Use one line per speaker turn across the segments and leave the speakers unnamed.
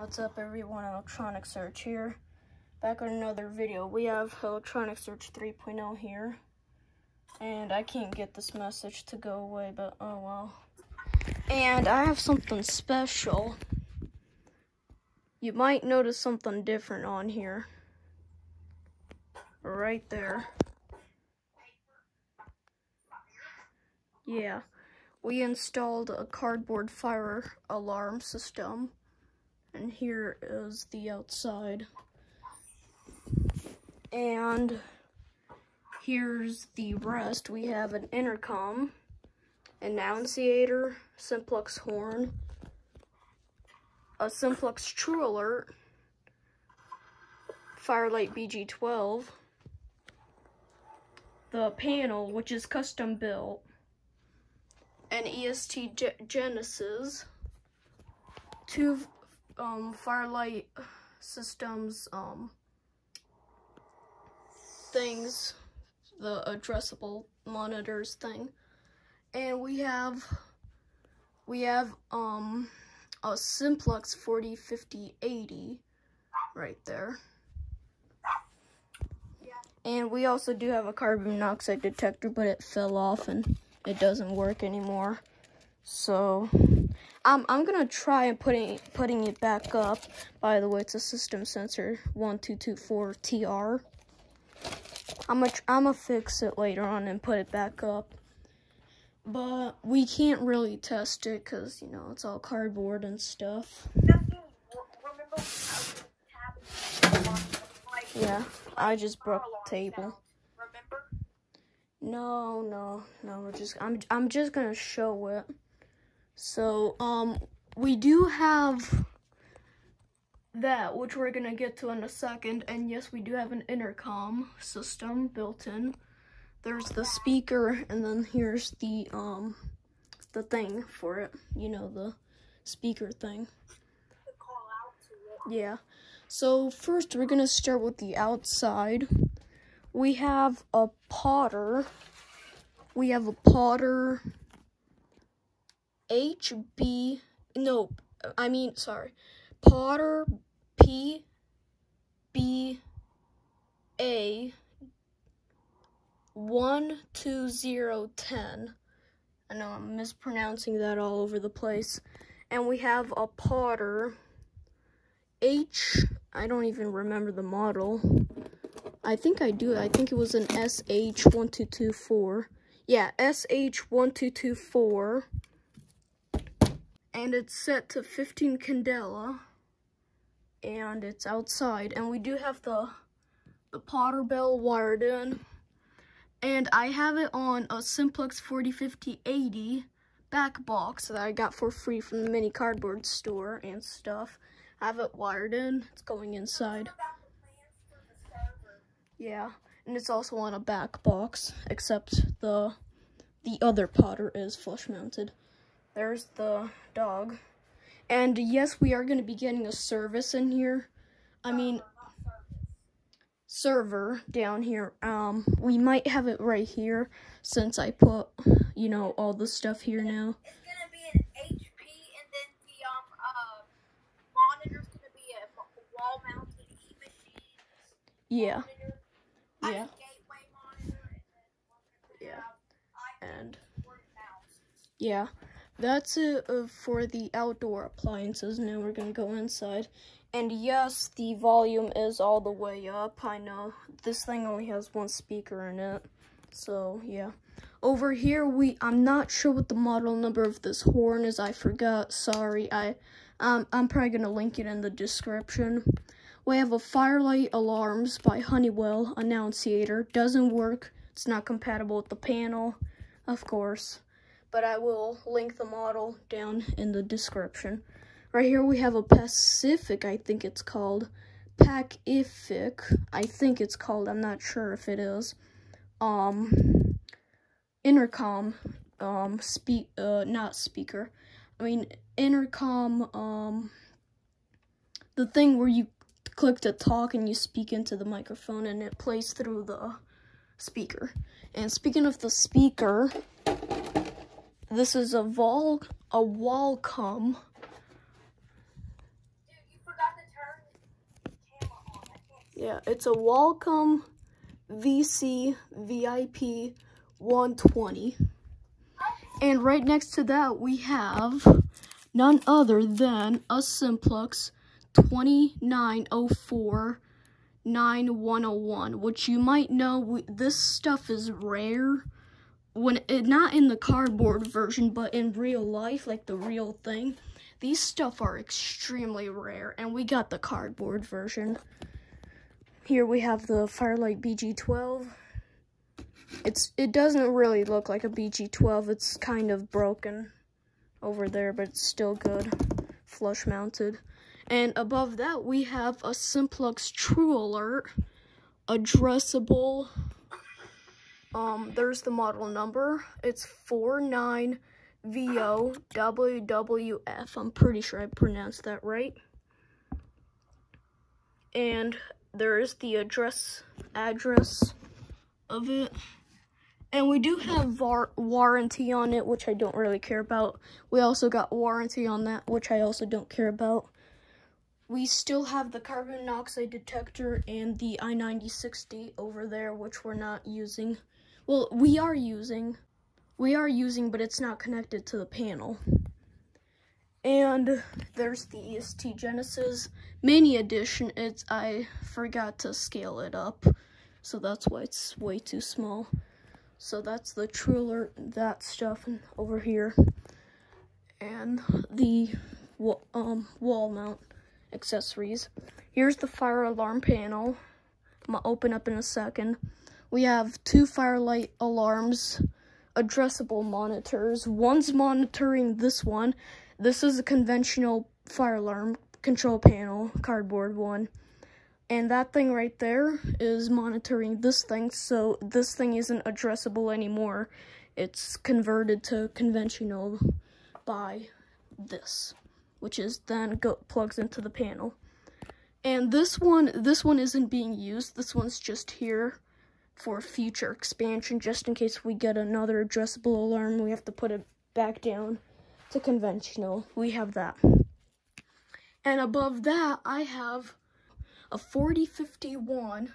What's up everyone, Electronic Search here. Back on another video. We have Electronic Search 3.0 here. And I can't get this message to go away, but oh well. And I have something special. You might notice something different on here. Right there. Yeah. We installed a cardboard fire alarm system and here is the outside. And here's the rest. We have an intercom, annunciator, simplex horn, a simplex true alert, Fire-Lite BG12, the panel, which is custom built, an EST Genesis, two um, Fire-Lite Systems um, things, the addressable monitors thing, and we have we have um a Simplex 405080 right there. And we also do have a carbon monoxide detector, but it fell off and it doesn't work anymore. So um, I'm gonna try putting putting it back up. By the way, it's a system sensor 1224TR. I'm gonna I'm gonna fix it later on and put it back up. But we can't really test it because you know it's all cardboard and stuff. Yeah, I just broke the table. No, no, no. We're just I'm I'm just gonna show it. So, um, we do have that, which we're gonna get to in a second. And yes, we do have an intercom system built in. There's the speaker, and then here's the, um, the thing for it. You know, the speaker thing. Yeah. So, first, we're gonna start with the outside. We have a potter. We have a potter HB, no, I mean, sorry, Potter P B A 12010. I know I'm mispronouncing that all over the place. And we have a Potter H, I don't even remember the model. I think I do. I think it was an SH1224. Yeah, SH1224 and it's set to 15 candela and it's outside and we do have the the potter bell wired in and I have it on a Simplex 405080 back box that I got for free from the mini cardboard store and stuff. I have it wired in. It's going inside. Yeah, and it's also on a back box, except the the other potter is flush mounted. There's the dog. And yes, we are going to be getting a service in here. I mean, server down here. Um, we might have it right here since I put, you know, all the stuff here now.
It's gonna be an HP, and then the um uh monitor's gonna be a wall-mounted e-machine.
Yeah. Yeah.
Gateway monitor, and then
Yeah. And yeah. That's it uh, for the outdoor appliances. Now we're gonna go inside. And yes, the volume is all the way up. I know this thing only has one speaker in it. So yeah. Over here, we I'm not sure what the model number of this horn is. I forgot. Sorry. I um I'm probably gonna link it in the description. We have a Fire-Lite Alarms by Honeywell Annunciator. Doesn't work. It's not compatible with the panel, of course but I will link the model down in the description. Right here we have a Pacific, I think it's called. Pacific, I think it's called, I'm not sure if it is. Um, intercom, um, speak, uh, not speaker. I mean, intercom, um, the thing where you click to talk and you speak into the microphone and it plays through the speaker. And speaking of the speaker, this is a Vol a Valcom. Yeah, it's a Valcom VC VIP 120. And right next to that, we have none other than a Simplex 2904 9101, which you might know this stuff is rare when it not in the cardboard version, but in real life, like the real thing. These stuff are extremely rare, and we got the cardboard version. Here we have the Fire-Lite BG12. It's it doesn't really look like a BG12. It's kind of broken over there, but it's still good. Flush mounted. And above that, we have a Simplex True Alert addressable. Um, there's the model number. It's 49VOWWF. I'm pretty sure I pronounced that right. And there is the address address of it. And we do have var warranty on it, which I don't really care about. We also got warranty on that, which I also don't care about. We still have the carbon monoxide detector and the I-9060 over there, which we're not using. Well, we are using. We are using, but it's not connected to the panel. And there's the EST Genesis Mini Edition. It's I forgot to scale it up, so that's why it's way too small. So that's the True Alert, that stuff over here, and the um, wall mount accessories. Here's the fire alarm panel. I'm gonna open up in a second. We have two Fire-Lite alarms, addressable monitors. One's monitoring this one. This is a conventional fire alarm control panel, cardboard one. And that thing right there is monitoring this thing, so this thing isn't addressable anymore. It's converted to conventional by this, which is then go plugs into the panel. And this one, this one isn't being used. This one's just here for future expansion, just in case we get another addressable alarm. We have to put it back down to conventional. We have that. And above that, I have a 4051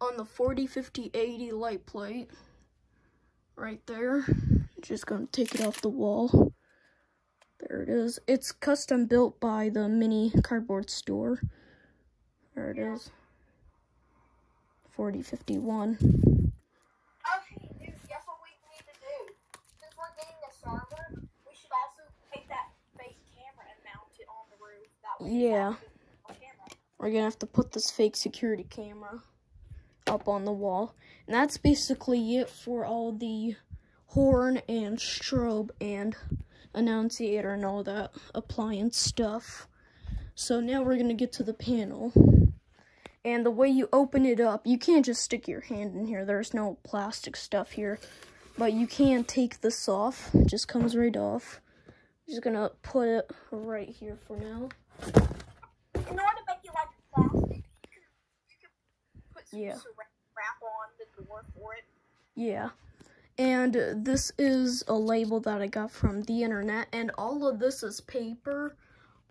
on the 405080 light plate right there. Just gonna take it off the wall. There it is. It's custom built by the mini cardboard store. There it is. 4051.
Okay, dude, guess what we need to do? Since we're getting server, we should also take that fake camera and mount it on the roof. That way
Yeah.
have a camera.
We're gonna have to put this fake security camera up on the wall. And that's basically it for all the horn and strobe and annunciator and all that appliance stuff. So now we're gonna get to the panel. And the way you open it up, you can't just stick your hand in here. There's no plastic stuff here. But you can take this off. It just comes right off. Just gonna put it right here for now.
In order to make it like plastic, you can, you can put some
Yeah.
wrap on the door for it.
Yeah. And this is a label that I got from the internet, and all of this is paper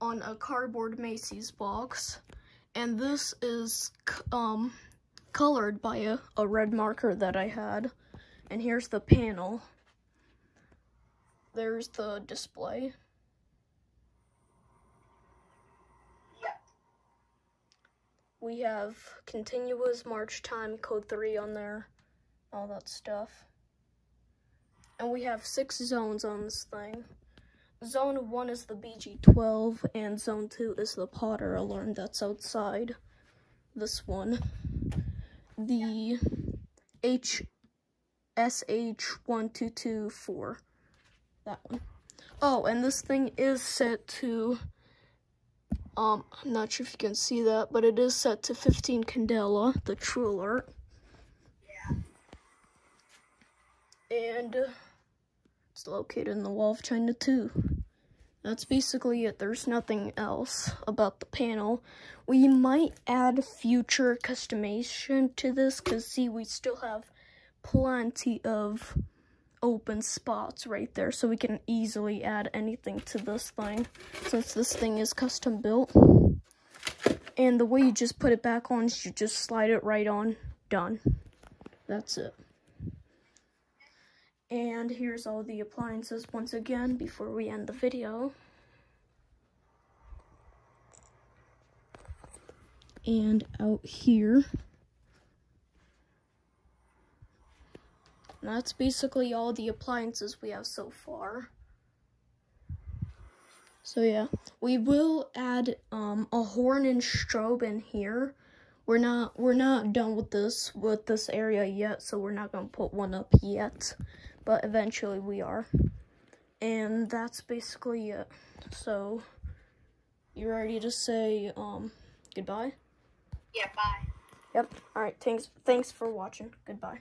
on a cardboard Macy's box. And this is um colored by a, a red marker that I had. And here's the panel. There's the display. We have continuous march time, code 3 on there, all that stuff. And we have six zones on this thing. Zone 1 is the BG12, and Zone 2 is the Potter alarm that's outside this one. The HSH1224, that one. Oh, and this thing is set to um, I'm not sure if you can see that, but it is set to 15 Candela, the True Alert. Yeah. And uh, it's located in the Wall of China 2. That's basically it. There's nothing else about the panel. We might add future customization to this, because see, we still have plenty of open spots right there, so we can easily add anything to this thing, since this thing is custom built. And the way you just put it back on is you just slide it right on. Done. That's it. And here's all the appliances once again before we end the video. And out here. That's basically all the appliances we have so far. So yeah, we will add um, a horn and strobe in here. We're not we're not done with this with this area yet, so we're not gonna put one up yet, but eventually we are. And that's basically it. So you ready to say um goodbye?
Yeah, bye.
Yep. All right. Thanks. Thanks for watching. Goodbye.